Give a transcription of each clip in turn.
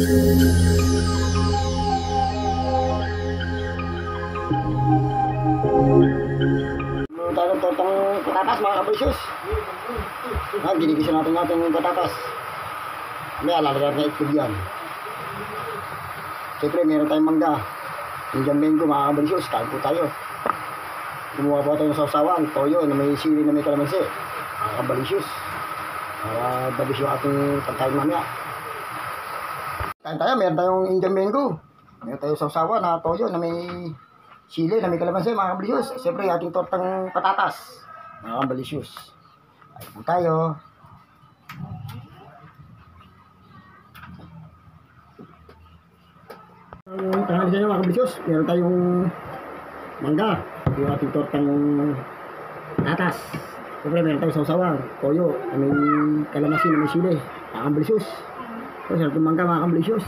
Tayo ng tortang patatas mga kabrisyos. Ah, ginigisa natin natin yung patatas. May alalagyan na itlog yan. Siyempre, meron tayong mangga. Indian mango mga kabrisyos. Kain po tayo. Gumawa po tayo ng sausawan. Toyo na may sili na may kalamansi. Mga kabrisyos. Para dabis yung ating pagkain mamaya. Kain tayo, meron tayong Indian mango. Meron tayong sausawan na toyo na may sili na may kalamansi mga kabrisyos. Siyempre, ating tortang patatas. Mga kabrisyos. Kain po tayo. Ang tanghali sa inyo mga kabrisyos, meron tayong mangga. Yung ating tortang patatas. Siyempre, meron tayong sausawan, toyo, na may kalamansi na may sili. Mga kabrisyos. So, sarap yung mangga mga kabrisyos.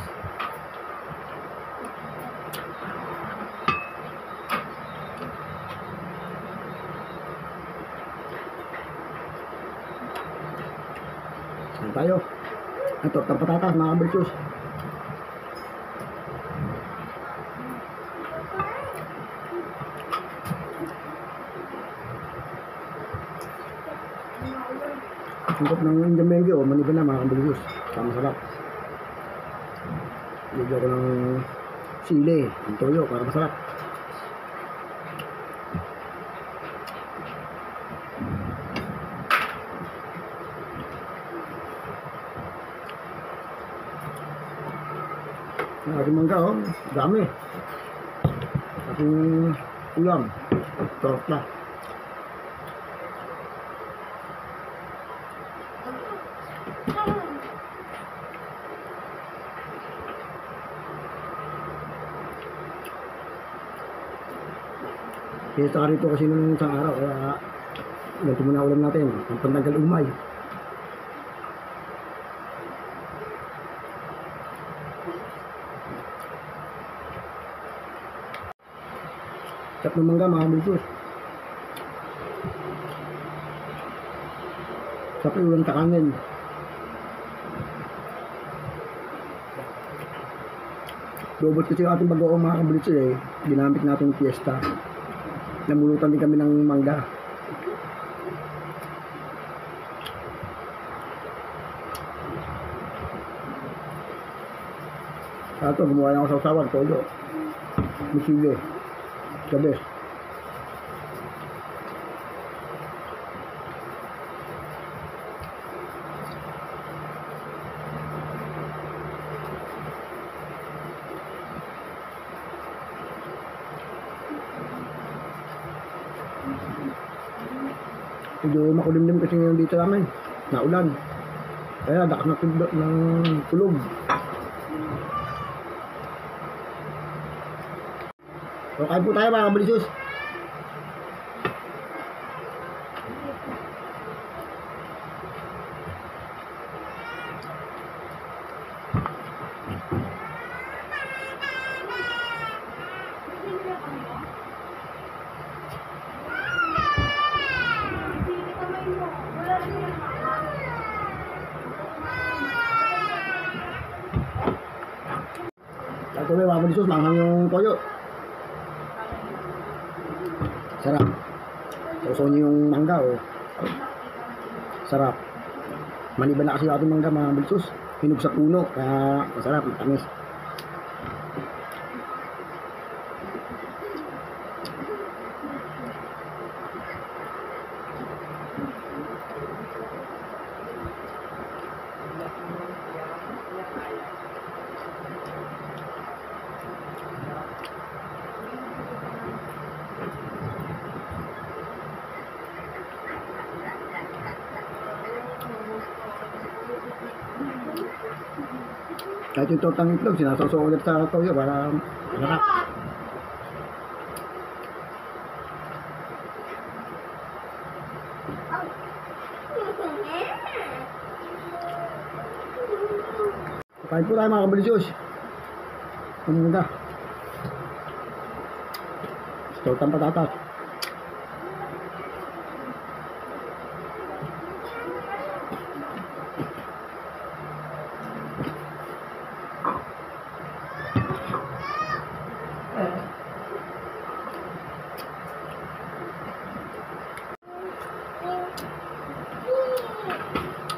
Saan tayo? Ang tortang patatas mga kabrisyos. Ang sarap ng Indian Mengge, oh, maniba na mga kabrisyos. Tama sarap. Bigyan ko ng sili, ang toyo, para masarap. Ang ating mangga, oh. Dami. Ating ulam. Torta. Kaya rito kasi nung isang araw, kaya ganito muna ulam natin. Ang pantanggal umay. Sarap ng mangga, mga bulsos. Sarap yung ulam takangin. Robot kasi yung ating bagoong mga kabulitsi eh. Ginamit natin yung fiesta. Namulutan din kami ng mangga. Sa ito, gumawa na ako sa usawan, todo. Misili. Gabi. Medyo makulimlim kasi ngayon dito namin. Naulan. Kaya dakas na tulog ng tulog. So, kain po tayo mga kabalisus. May mga kabalisus, manghang yung toyo. Sarap. Sausaw niyo yung mangga, oh. Sarap. Maliban na kasi ating mangga, mga bulsos. Hinog sa puno, kaya masarap, matamis. Kahit yung tortang itlog, sinasawsaw ulit sa toyo para masarap. Kain po tayo mga kabalisyos. Kumunda. Tortang patatas.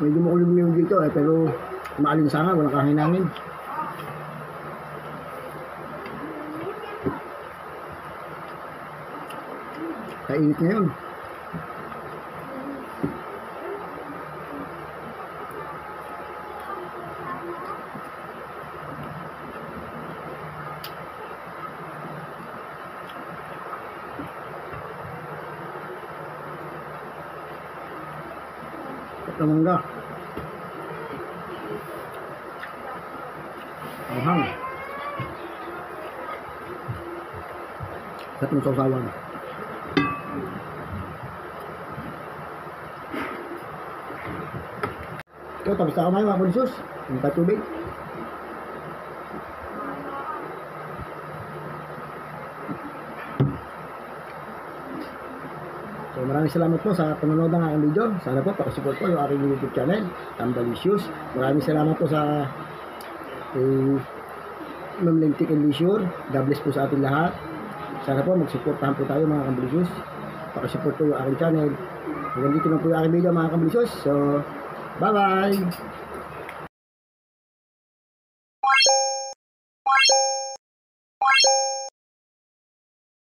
Medyo makulimlim dito eh, pero maalinsangan, walang kahinangin. Kainit ngayon. Kamangga. Anghang. Sa itong sausawan. Ito, tapos na kumain mga pulisos. Ang patubig. Maraming salamat po sa panonood ng aking video. Sana po pakisupport po yung aking YouTube channel, Tambalicious. Maraming salamat po sa eh, Ma'am Lentik and Leisure. God bless po sa ating lahat. Sana po mag-supportahan po tayo mga kambalicious. Pakisupport po yung aking channel. Hanggang dito na po yung aking video mga kambalicious. So, bye-bye!